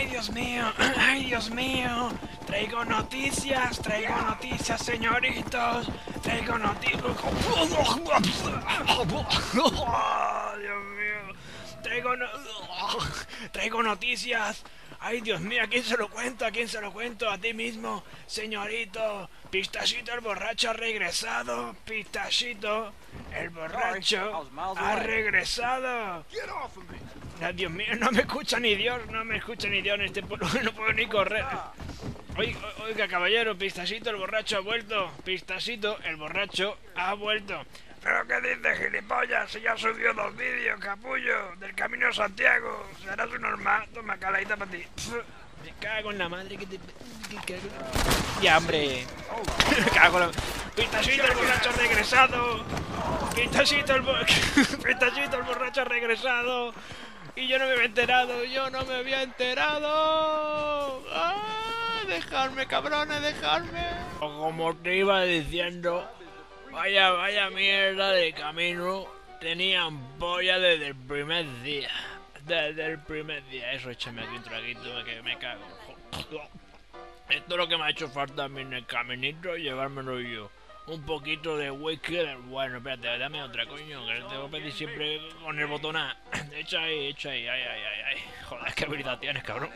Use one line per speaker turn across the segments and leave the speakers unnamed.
¡Ay, Dios mío! ¡Ay, Dios mío! Traigo noticias, traigo noticias, señoritos. Traigo noticias. Traigo, no... traigo noticias. Ay, Dios mío, ¿a quién se lo cuento? ¿A quién se lo cuento? A ti mismo, señorito. Pistachito el borracho ha regresado. Pistachito el borracho ha regresado. Ay, Dios mío, no me escucha ni Dios, no me escucha ni Dios en este pueblo, no puedo ni correr. Oiga, oiga, caballero, Pistachito el borracho ha vuelto. Pistachito el borracho ha vuelto. ¿Pero qué dices, gilipollas? Si ya subió dos vídeos, capullo, del Camino de Santiago. Serás un normal. Toma, caladita para ti. Me cago en la madre que te... que Ya, hombre. Me cago en la... Pistachito el borracho regresado. Pistachito el, bo... Pistachito el borracho regresado. Y yo no me había enterado, yo no me había enterado. ¡Ah! Dejarme, cabrones, dejarme. Como te iba diciendo, vaya, vaya mierda de camino. Tenían polla desde el primer día. Desde el primer día. Eso, échame aquí un traguito que me cago. Esto es lo que me ha hecho falta a mí en el caminito, llevármelo yo. Un poquito de whisky bueno, espérate, dame otra, coño, que te voy a pedir siempre con el botón A. Echa ahí, echa ahí, ay, ay, ay, ay. Joder, qué habilidad tienes, cabrón.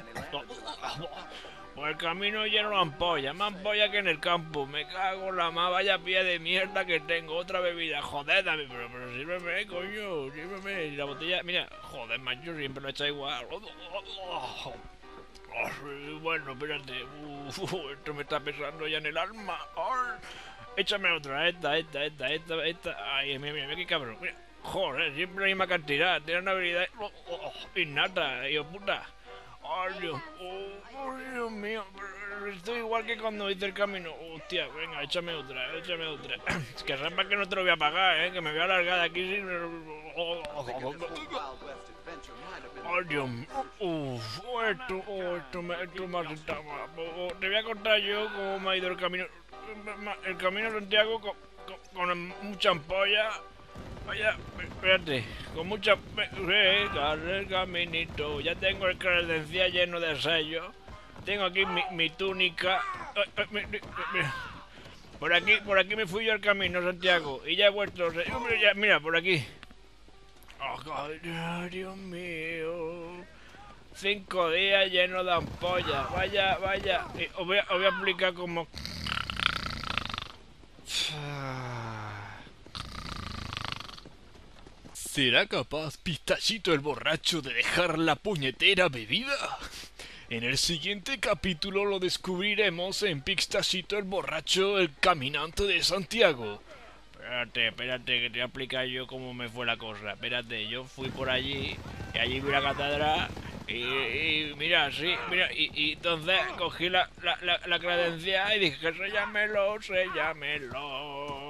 El camino lleno de ampollas, más ampollas que en el campo. Me cago en la más vaya pie de mierda que tengo. Otra bebida, joder, dame, pero, pero sírveme, coño, sírveme. Y la botella, mira, joder, macho, siempre lo echa igual. Ay, Bueno, espérate. Uf, esto me está pesando ya en el alma. Échame otra, esta, esta, esta, esta, esta. Ay, mira, mira, mira qué cabrón. Mira. Joder, siempre la misma cantidad. Tiene una habilidad oh, oh, oh, innata, hijo puta. Ay, oh, Dios mío. Estoy igual que cuando hice el camino. Hostia, venga, échame otra, échame otra. Es que sepas que no te lo voy a pagar, eh. Que me voy a largar de aquí sin. Oh, Dios mío. Uf, esto, oh, esto me, esto me. Oh, oh, Te voy a contar yo cómo me ha ido el camino. El camino de Santiago con, con mucha ampolla. Vaya, espérate, con mucha. Venga, el caminito. Ya tengo el credencial lleno de sellos. Tengo aquí mi, mi túnica. Por aquí, por aquí me fui yo al camino, Santiago. Y ya he vuelto. Mira, por aquí. Oh, Dios mío. Cinco días llenos de ampollas. Vaya, vaya. Os voy, a, os voy a explicar cómo.
¿Será capaz Pistachito el borracho de dejar la puñetera bebida? En el siguiente capítulo lo descubriremos en Pistachito el borracho, el caminante de Santiago.
Espérate, espérate, que te voy a explicar yo cómo me fue la cosa. Espérate, yo fui por allí, y allí vi la catedral, y, y mira, sí, mira, y, y entonces cogí la, la, la, la credencial y dije que sellámelo, sellámelo.